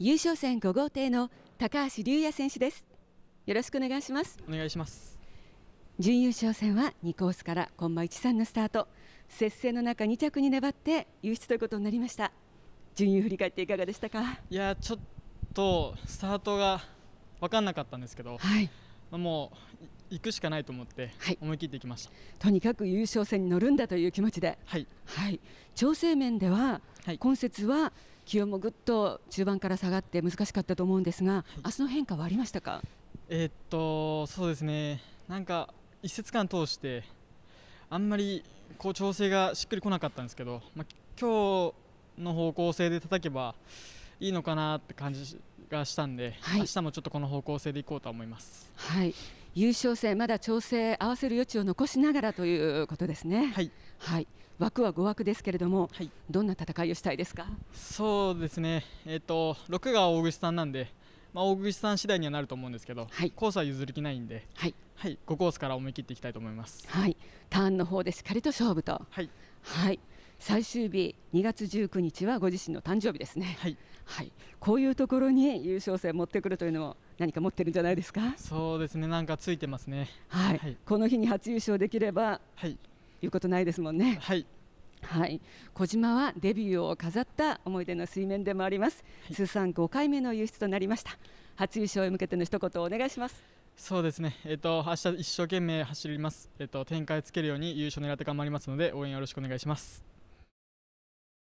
優勝戦5号艇の高橋龍也選手です。よろしくお願いします。お願いします。準優勝戦は2コースからコンマ13のスタート。接戦の中2着に粘って優出ということになりました。順位を振り返っていかがでしたか？いやちょっとスタートが分かんなかったんですけど、はい、もう行くしかないと思って思い切っていきました、とにかく優勝戦に乗るんだという気持ちで、はい、はい、調整面では、はい、今節は気温もぐっと中盤から下がって難しかったと思うんですが、はい、明日の変化はありましたか？えー、っとそうですね。なんか一節間通してあんまりこう調整がしっくりこなかったんですけど、まあ、今日の方向性で叩けばいいのかなって感じがしたんで、はい、明日もちょっとこの方向性でいこうと思います。はい優勝戦まだ調整合わせる余地を残しながらということですね。はい、はい、枠は5枠ですけれども、はい、どんな戦いをしたいですか？そうですね。えっ、ー、と6が大口さんなんで、まあ大口さん次第にはなると思うんですけど、はい、コースは譲る気ないんで、はい、はい、5コースから思い切っていきたいと思います。はい、ターンの方でしっかりと勝負と。はい、はい。最終日2月19日はご自身の誕生日ですね、はい、はい、こういうところに優勝戦持ってくるというのも何か持ってるんじゃないですか？そうですね。なんかついてますね、はい、はい、この日に初優勝できれば、はい、いうことないですもんね。はい。はい、小島はデビューを飾った思い出の水面でもあります、はい、通算5回目の優出となりました。初優勝へ向けての一言をお願いします。そうですね、えっ、ー、と明日一生懸命走ります、えっ、ー、と展開つけるように優勝狙って頑張りますので応援よろしくお願いします